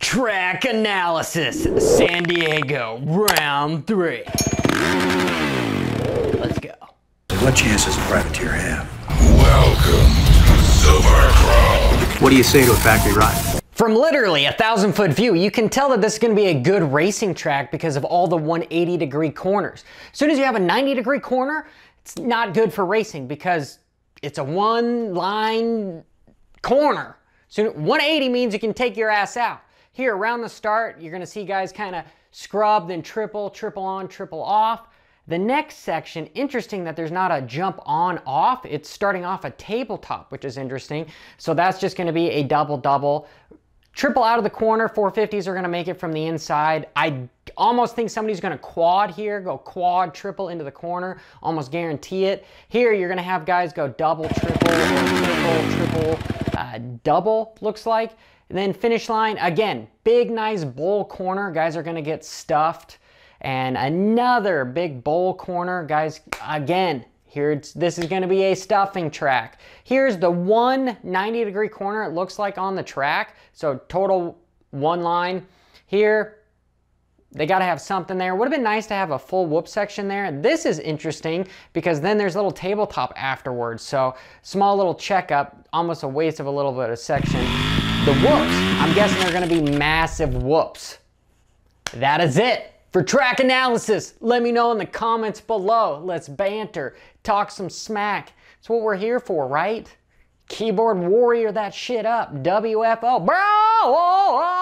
Track analysis, San Diego, round three. Let's go. What chance does a privateer have? Welcome to Silver Crown. What do you say to a factory ride? From literally a thousand foot view, you can tell that this is gonna be a good racing track because of all the 180 degree corners. As soon as you have a 90 degree corner, it's not good for racing because it's a one line corner. So 180 means you can take your ass out. Here around the start, you're gonna see guys kind of scrub, then triple, triple on, triple off. The next section, interesting that there's not a jump on off. It's starting off a tabletop, which is interesting. So that's just gonna be a double double. Triple out of the corner, 450s are gonna make it from the inside. I almost think somebody's gonna quad here, go quad, triple into the corner, almost guarantee it. Here, you're gonna have guys go double, triple, triple, triple, uh, double, looks like. And then finish line, again, big, nice bowl corner. Guys are gonna get stuffed. And another big bowl corner. Guys, again, here it's, this is gonna be a stuffing track. Here's the one 90 degree corner it looks like on the track. So total one line. Here, they got to have something there. Would have been nice to have a full whoop section there. This is interesting because then there's a little tabletop afterwards. So small little checkup, almost a waste of a little bit of section. The whoops, I'm guessing they're gonna be massive whoops. That is it for track analysis. Let me know in the comments below. Let's banter, talk some smack. It's what we're here for, right? Keyboard warrior that shit up. WFO, bro! Oh, oh, oh.